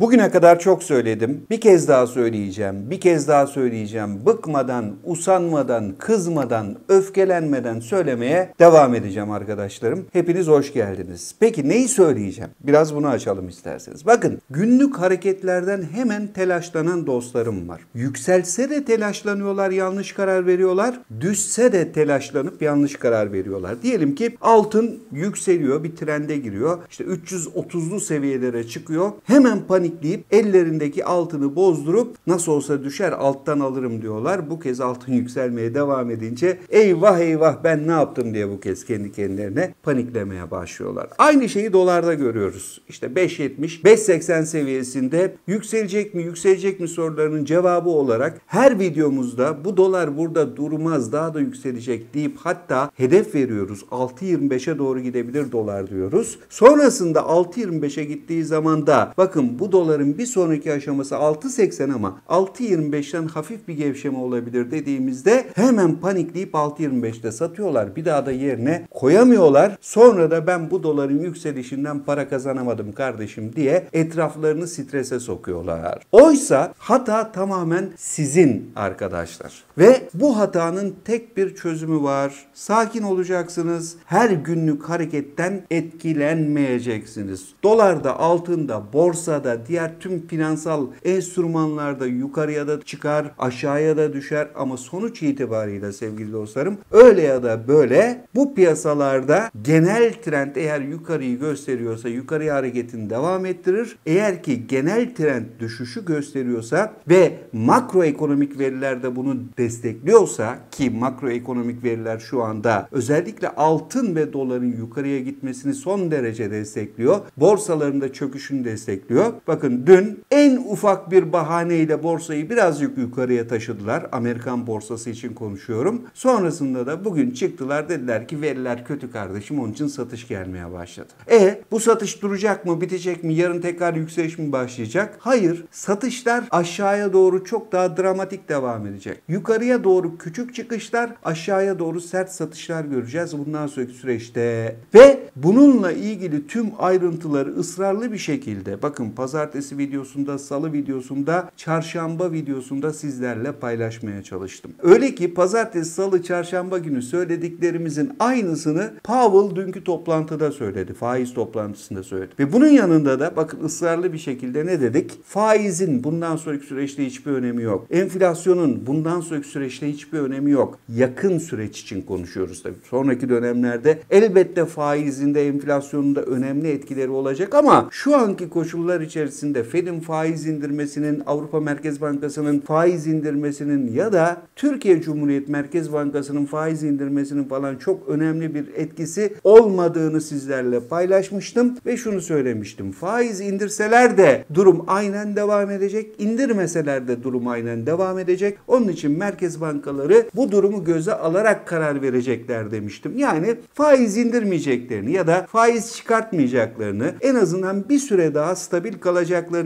Bugüne kadar çok söyledim. Bir kez daha söyleyeceğim. Bir kez daha söyleyeceğim. Bıkmadan, usanmadan, kızmadan, öfkelenmeden söylemeye devam edeceğim arkadaşlarım. Hepiniz hoş geldiniz. Peki neyi söyleyeceğim? Biraz bunu açalım isterseniz. Bakın günlük hareketlerden hemen telaşlanan dostlarım var. Yükselse de telaşlanıyorlar, yanlış karar veriyorlar. Düşse de telaşlanıp yanlış karar veriyorlar. Diyelim ki altın yükseliyor, bir trende giriyor. İşte 330'lu seviyelere çıkıyor. Hemen panikleyip ellerindeki altını bozdurup nasıl olsa düşer alttan alırım diyorlar. Bu kez altın yükselmeye devam edince eyvah eyvah ben ne yaptım diye bu kez kendi kendilerine paniklemeye başlıyorlar. Aynı şeyi dolarda görüyoruz. İşte 5.70, 5.80 seviyesinde yükselecek mi, yükselecek mi sorularının cevabı olarak her videomuzda bu dolar burada durmaz daha da yükselecek deyip hatta hedef veriyoruz. 6.25'e doğru gidebilir dolar diyoruz. Sonrasında 6.25'e gittiği zaman da bakın bu doların bir sonraki aşaması 6.80 ama 6.25'ten hafif bir gevşeme olabilir dediğimizde hemen panikleyip 6.25'te satıyorlar. Bir daha da yerine koyamıyorlar. Sonra da ben bu doların yükselişinden para kazanamadım kardeşim diye etraflarını strese sokuyorlar. Oysa hata tamamen sizin arkadaşlar. Ve bu hatanın tek bir çözümü var. Sakin olacaksınız. Her günlük hareketten etkilenmeyeceksiniz. Dolarda, altında, borsada, diğer tüm finansal enstrümanlarda yukarıya da çıkar, aşağıya da düşer ama sonuç itibariyle sevgili dostlarım öyle ya da böyle bu piyasalarda genel trend eğer yukarıyı gösteriyorsa yukarıya hareketin devam ettirir. Eğer ki genel trend düşüşü gösteriyorsa ve makroekonomik veriler de bunu destekliyorsa ki makroekonomik veriler şu anda özellikle altın ve doların yukarıya gitmesini son derece destekliyor. Borsalarında çöküşünü destekliyor. Bakın dün en ufak bir bahaneyle borsayı birazcık yukarıya taşıdılar. Amerikan borsası için konuşuyorum. Sonrasında da bugün çıktılar dediler ki veriler kötü kardeşim onun için satış gelmeye başladı. E bu satış duracak mı bitecek mi yarın tekrar yükseliş mi başlayacak? Hayır satışlar aşağıya doğru çok daha dramatik devam edecek. Yukarıya doğru küçük çıkışlar aşağıya doğru sert satışlar göreceğiz bundan sonraki süreçte. Ve bununla ilgili tüm ayrıntıları ısrarlı bir şekilde bakın pazartesi videosunda, salı videosunda, çarşamba videosunda sizlerle paylaşmaya çalıştım. Öyle ki pazartesi, salı, çarşamba günü söylediklerimizin aynısını Powell dünkü toplantıda söyledi. Faiz toplantısında söyledi. Ve bunun yanında da bakın ısrarlı bir şekilde ne dedik? Faizin bundan sonraki süreçte hiçbir önemi yok. Enflasyonun bundan sonraki süreçte hiçbir önemi yok. Yakın süreç için konuşuyoruz tabii. Sonraki dönemlerde elbette faizinde, enflasyonunda önemli etkileri olacak ama şu anki koşullar içerisinde Fed'in faiz indirmesinin, Avrupa Merkez Bankası'nın faiz indirmesinin ya da Türkiye Cumhuriyet Merkez Bankası'nın faiz indirmesinin falan çok önemli bir etkisi olmadığını sizlerle paylaşmıştım ve şunu söylemiştim. Faiz indirseler de durum aynen devam edecek, indirmeseler de durum aynen devam edecek. Onun için merkez bankaları bu durumu göze alarak karar verecekler demiştim. Yani faiz indirmeyeceklerini ya da faiz çıkartmayacaklarını en azından bir süre daha stabil kalacaklarını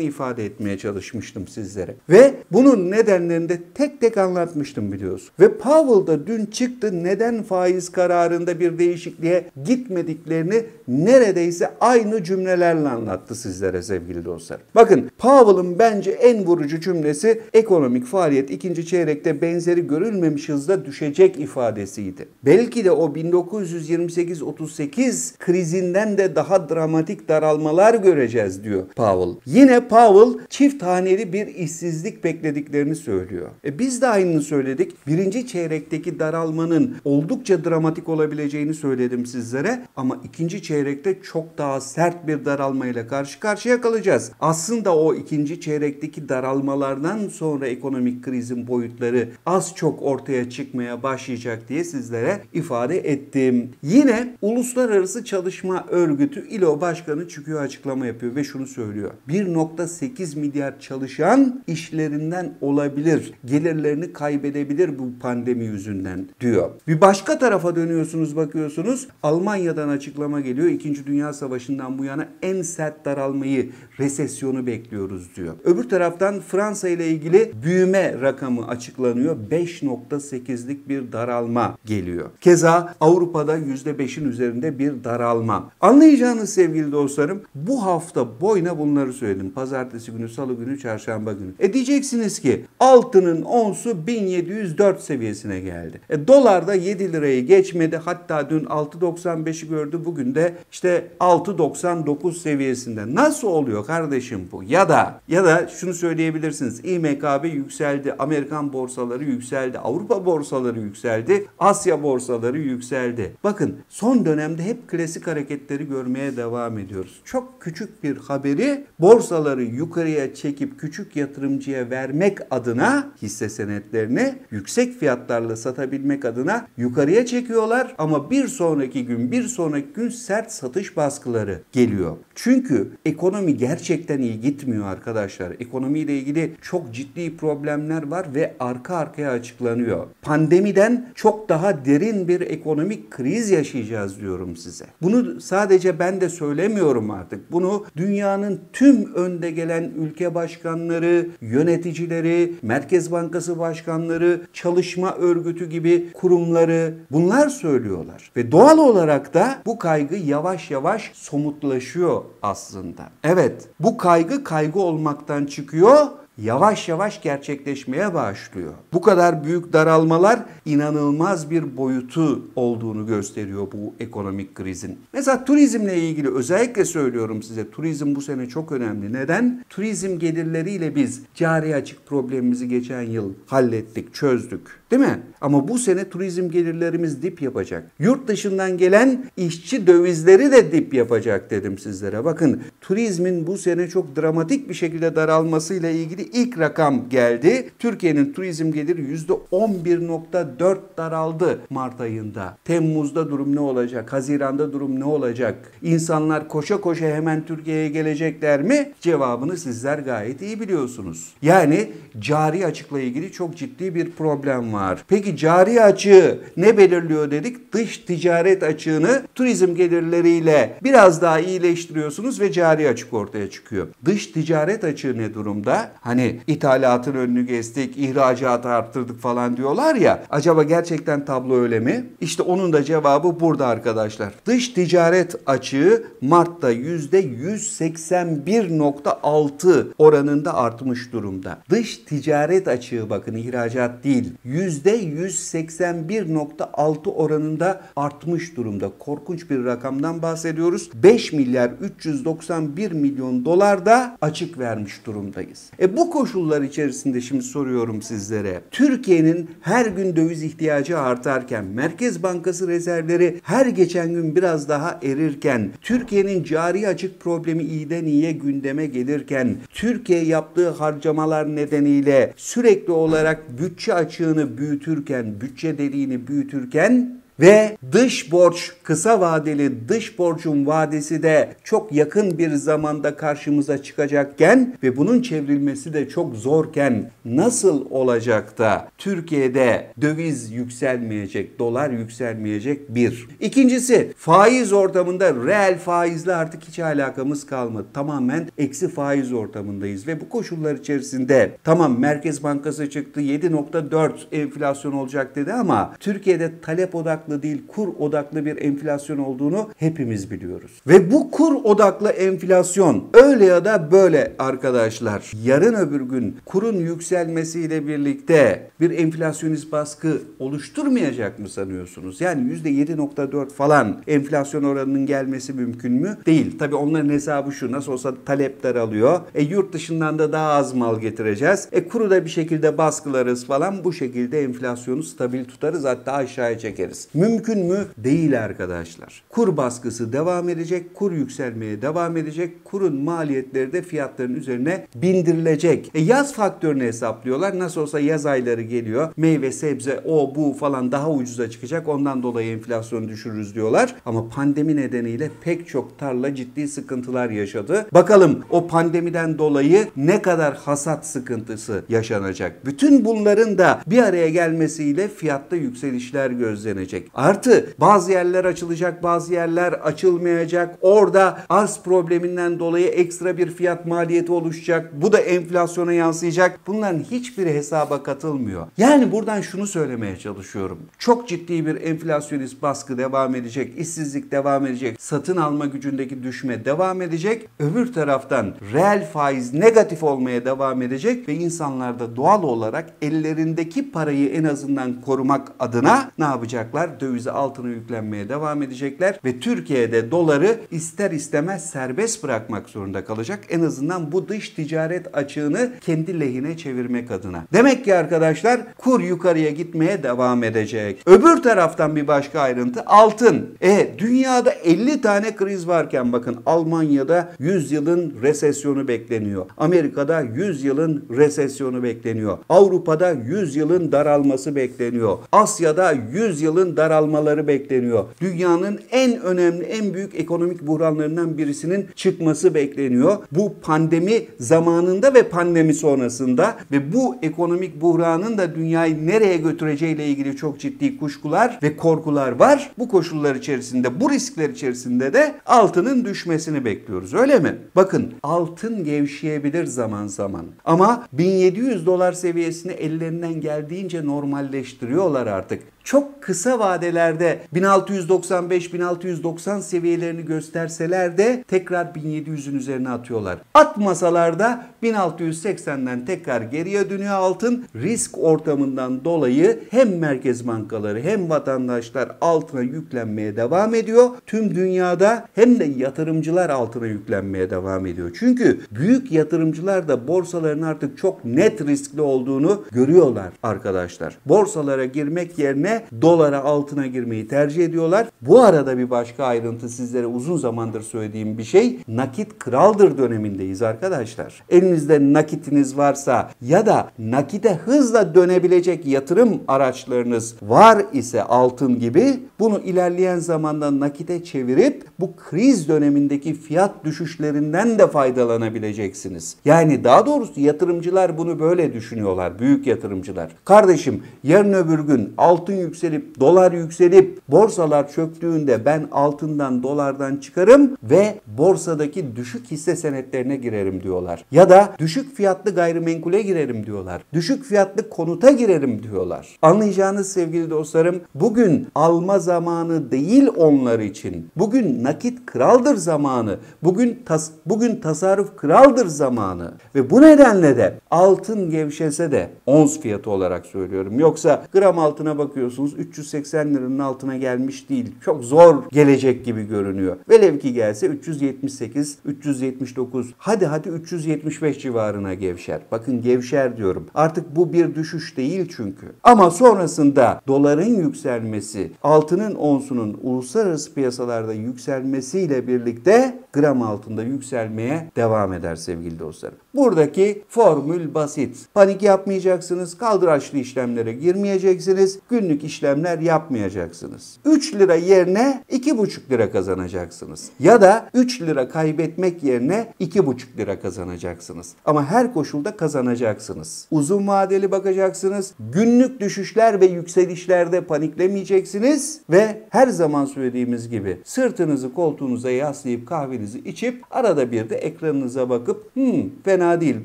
ifade etmeye çalışmıştım sizlere. Ve bunun nedenlerini de tek tek anlatmıştım biliyorsun. Ve Powell da dün çıktı neden faiz kararında bir değişikliğe gitmediklerini neredeyse aynı cümlelerle anlattı sizlere sevgili dostlar. Bakın Powell'ın bence en vurucu cümlesi ekonomik faaliyet ikinci çeyrekte benzeri görülmemiş hızda düşecek ifadesiydi. Belki de o 1928-38 krizinden de daha dramatik daralmalar göreceğiz diyor Powell. Yine Powell çift haneli bir işsizlik beklediklerini söylüyor. E biz de aynını söyledik. Birinci çeyrekteki daralmanın oldukça dramatik olabileceğini söyledim sizlere ama ikinci çeyrekte çok daha sert bir daralmayla karşı karşıya kalacağız. Aslında o ikinci çeyrekteki daralmalardan sonra ekonomik krizin boyutları az çok ortaya çıkmaya başlayacak diye sizlere ifade ettim. Yine Uluslararası Çalışma Örgütü ILO Başkanı çıkıyor açıklama yapıyor ve şunu söylüyor. 1.8 milyar çalışan işlerinden olabilir. Gelirlerini kaybedebilir bu pandemi yüzünden diyor. Bir başka tarafa dönüyorsunuz bakıyorsunuz. Almanya'dan açıklama geliyor. İkinci Dünya Savaşı'ndan bu yana en sert daralmayı, resesyonu bekliyoruz diyor. Öbür taraftan Fransa ile ilgili büyüme rakamı açıklanıyor. 5.8'lik bir daralma geliyor. Keza Avrupa'da %5'in üzerinde bir daralma. Anlayacağınız sevgili dostlarım bu hafta boyuna bunları söyledim. Pazartesi günü, salı günü, çarşamba günü. E diyeceksiniz ki altının onsu 1704 seviyesine geldi. E dolar da 7 lirayı geçmedi. Hatta dün 6.95'i gördü. Bugün de işte 6.99 seviyesinde. Nasıl oluyor kardeşim bu? Ya da ya da şunu söyleyebilirsiniz. İMKB yükseldi. Amerikan borsaları yükseldi. Avrupa borsaları yükseldi. Asya borsaları yükseldi. Bakın son dönemde hep klasik hareketleri görmeye devam ediyoruz. Çok küçük bir haberi borsaları yukarıya çekip küçük yatırımcıya vermek adına hisse senetlerini yüksek fiyatlarla satabilmek adına yukarıya çekiyorlar ama bir sonraki gün bir sonraki gün sert satış baskıları geliyor. Çünkü ekonomi gerçekten iyi gitmiyor arkadaşlar. Ekonomiyle ilgili çok ciddi problemler var ve arka arkaya açıklanıyor. Pandemiden çok daha derin bir ekonomik kriz yaşayacağız diyorum size. Bunu sadece ben de söylemiyorum artık. Bunu dünyanın tüm önde gelen ülke başkanları, yöneticileri, Merkez Bankası başkanları, çalışma örgütü gibi kurumları bunlar söylüyorlar. Ve doğal olarak da bu kaygı yavaş yavaş somutlaşıyor aslında. Evet, bu kaygı kaygı olmaktan çıkıyor yavaş yavaş gerçekleşmeye başlıyor. Bu kadar büyük daralmalar inanılmaz bir boyutu olduğunu gösteriyor bu ekonomik krizin. Mesela turizmle ilgili özellikle söylüyorum size turizm bu sene çok önemli. Neden? Turizm gelirleriyle biz cari açık problemimizi geçen yıl hallettik, çözdük. Değil mi? Ama bu sene turizm gelirlerimiz dip yapacak. Yurt dışından gelen işçi dövizleri de dip yapacak dedim sizlere. Bakın turizmin bu sene çok dramatik bir şekilde daralmasıyla ilgili ilk rakam geldi. Türkiye'nin turizm geliri %11.4 daraldı Mart ayında. Temmuz'da durum ne olacak? Haziran'da durum ne olacak? İnsanlar koşa koşa hemen Türkiye'ye gelecekler mi? Cevabını sizler gayet iyi biliyorsunuz. Yani cari açıkla ilgili çok ciddi bir problem var. Peki cari açığı ne belirliyor dedik? Dış ticaret açığını turizm gelirleriyle biraz daha iyileştiriyorsunuz ve cari açık ortaya çıkıyor. Dış ticaret açığı ne durumda? Hani ithalatın önünü kestik, ihracatı arttırdık falan diyorlar ya. Acaba gerçekten tablo öyle mi? İşte onun da cevabı burada arkadaşlar. Dış ticaret açığı Mart'ta %181.6 oranında artmış durumda. Dış ticaret açığı bakın ihracat değil. %181.6 oranında artmış durumda. Korkunç bir rakamdan bahsediyoruz. 5 milyar 391 milyon dolar da açık vermiş durumdayız. E bu koşullar içerisinde şimdi soruyorum sizlere. Türkiye'nin her gün döviz ihtiyacı artarken, Merkez Bankası rezervleri her geçen gün biraz daha erirken, Türkiye'nin cari açık problemi iyiden iyiye gündeme gelirken, Türkiye yaptığı harcamalar nedeniyle sürekli olarak bütçe açığını büyütürken, bütçe deliğini büyütürken ve dış borç kısa vadeli dış borcun vadesi de çok yakın bir zamanda karşımıza çıkacakken ve bunun çevrilmesi de çok zorken nasıl olacak da Türkiye'de döviz yükselmeyecek, dolar yükselmeyecek bir. İkincisi faiz ortamında reel faizle artık hiç alakamız kalmadı. Tamamen eksi faiz ortamındayız ve bu koşullar içerisinde tamam Merkez Bankası çıktı 7.4 enflasyon olacak dedi ama Türkiye'de talep odaklı odaklı değil kur odaklı bir enflasyon olduğunu hepimiz biliyoruz. Ve bu kur odaklı enflasyon öyle ya da böyle arkadaşlar yarın öbür gün kurun yükselmesiyle birlikte bir enflasyonist baskı oluşturmayacak mı sanıyorsunuz? Yani %7.4 falan enflasyon oranının gelmesi mümkün mü? Değil. Tabi onların hesabı şu nasıl olsa talep daralıyor. E yurt dışından da daha az mal getireceğiz. E kuru da bir şekilde baskılarız falan bu şekilde enflasyonu stabil tutarız hatta aşağıya çekeriz. Mümkün mü? Değil arkadaşlar. Kur baskısı devam edecek, kur yükselmeye devam edecek, kurun maliyetleri de fiyatların üzerine bindirilecek. E yaz faktörünü hesaplıyorlar. Nasıl olsa yaz ayları geliyor. Meyve, sebze, o bu falan daha ucuza çıkacak. Ondan dolayı enflasyonu düşürürüz diyorlar. Ama pandemi nedeniyle pek çok tarla ciddi sıkıntılar yaşadı. Bakalım o pandemiden dolayı ne kadar hasat sıkıntısı yaşanacak. Bütün bunların da bir araya gelmesiyle fiyatta yükselişler gözlenecek. Edecek. Artı bazı yerler açılacak, bazı yerler açılmayacak. Orada arz probleminden dolayı ekstra bir fiyat maliyeti oluşacak. Bu da enflasyona yansıyacak. Bunların hiçbiri hesaba katılmıyor. Yani buradan şunu söylemeye çalışıyorum. Çok ciddi bir enflasyonist baskı devam edecek. işsizlik devam edecek. Satın alma gücündeki düşme devam edecek. Öbür taraftan reel faiz negatif olmaya devam edecek ve insanlar da doğal olarak ellerindeki parayı en azından korumak adına ne yapacaklar? Dövize altına yüklenmeye devam edecekler ve Türkiye'de doları ister istemez serbest bırakmak zorunda kalacak. En azından bu dış ticaret açığını kendi lehine çevirmek adına. Demek ki arkadaşlar kur yukarıya gitmeye devam edecek. Öbür taraftan bir başka ayrıntı altın. E dünyada 50 tane kriz varken bakın Almanya'da 100 yılın resesyonu bekleniyor. Amerika'da 100 yılın resesyonu bekleniyor. Avrupa'da 100 yılın daralması bekleniyor. Asya'da 100 yılın daralmaları bekleniyor. Dünyanın en önemli, en büyük ekonomik buhranlarından birisinin çıkması bekleniyor. Bu pandemi zamanında ve pandemi sonrasında ve bu ekonomik buhranın da dünyayı nereye götüreceğiyle ilgili çok ciddi kuşkular ve korkular var. Bu koşullar içerisinde, bu riskler içerisinde de altının düşmesini bekliyoruz. Öyle mi? Bakın altın gevşeyebilir zaman zaman. Ama 1700 dolar seviyesini ellerinden geldiğince normalleştiriyorlar artık çok kısa vadelerde 1695-1690 seviyelerini gösterseler de tekrar 1700'ün üzerine atıyorlar. Atmasalar da 1680'den tekrar geriye dönüyor altın. Risk ortamından dolayı hem merkez bankaları hem vatandaşlar altına yüklenmeye devam ediyor. Tüm dünyada hem de yatırımcılar altına yüklenmeye devam ediyor. Çünkü büyük yatırımcılar da borsaların artık çok net riskli olduğunu görüyorlar arkadaşlar. Borsalara girmek yerine dolara altına girmeyi tercih ediyorlar. Bu arada bir başka ayrıntı sizlere uzun zamandır söylediğim bir şey nakit kraldır dönemindeyiz arkadaşlar. Elinizde nakitiniz varsa ya da nakite hızla dönebilecek yatırım araçlarınız var ise altın gibi bunu ilerleyen zamanda nakite çevirip bu kriz dönemindeki fiyat düşüşlerinden de faydalanabileceksiniz. Yani daha doğrusu yatırımcılar bunu böyle düşünüyorlar. Büyük yatırımcılar. Kardeşim yarın öbür gün altın yükselip dolar yükselip borsalar çöktüğünde ben altından dolardan çıkarım ve borsadaki düşük hisse senetlerine girerim diyorlar. Ya da düşük fiyatlı gayrimenkule girerim diyorlar. Düşük fiyatlı konuta girerim diyorlar. Anlayacağınız sevgili dostlarım bugün alma zamanı değil onlar için. Bugün nakit kraldır zamanı. Bugün tas bugün tasarruf kraldır zamanı. Ve bu nedenle de altın gevşese de ons fiyatı olarak söylüyorum. Yoksa gram altına bakıyorsunuz 380 liranın altına gelmiş değil. Çok zor gelecek gibi görünüyor. Velev ki gelse 378, 379 hadi hadi 375 civarına gevşer. Bakın gevşer diyorum. Artık bu bir düşüş değil çünkü. Ama sonrasında doların yükselmesi, altının onsunun uluslararası piyasalarda yükselmesiyle birlikte gram altında yükselmeye devam eder sevgili dostlarım. Buradaki formül basit. Panik yapmayacaksınız, kaldıraçlı işlemlere girmeyeceksiniz, günlük işlemler yapmayacaksınız. 3 lira yerine 2,5 lira kazanacaksınız. Ya da 3 lira kaybetmek yerine 2,5 lira kazanacaksınız. Ama her koşulda kazanacaksınız. Uzun vadeli bakacaksınız. Günlük düşüşler ve yükselişlerde paniklemeyeceksiniz ve her zaman söylediğimiz gibi sırtınızı koltuğunuza yaslayıp kahvenizi içip arada bir de ekranınıza bakıp hmm, fena değil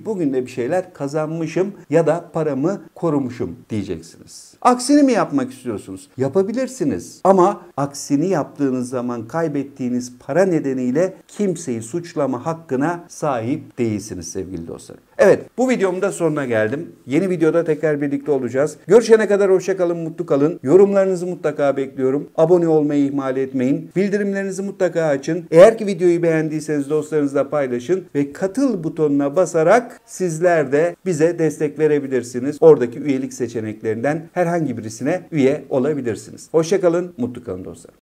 bugün de bir şeyler kazanmışım ya da paramı korumuşum diyeceksiniz. Aksini mi yapmak istiyorsunuz? Yapabilirsiniz. Ama aksini yaptığınız zaman kaybettiğiniz para nedeniyle kimseyi suçlama hakkına sahip değilsiniz sevgili dostlarım. Evet bu videomun da sonuna geldim. Yeni videoda tekrar birlikte olacağız. Görüşene kadar hoşçakalın, mutlu kalın. Yorumlarınızı mutlaka bekliyorum. Abone olmayı ihmal etmeyin. Bildirimlerinizi mutlaka açın. Eğer ki videoyu beğendiyseniz dostlarınızla paylaşın ve katıl butonuna basarak sizler de bize destek verebilirsiniz. Oradaki üyelik seçeneklerinden herhangi birisine üye olabilirsiniz. Hoşçakalın, mutlu kalın dostlar.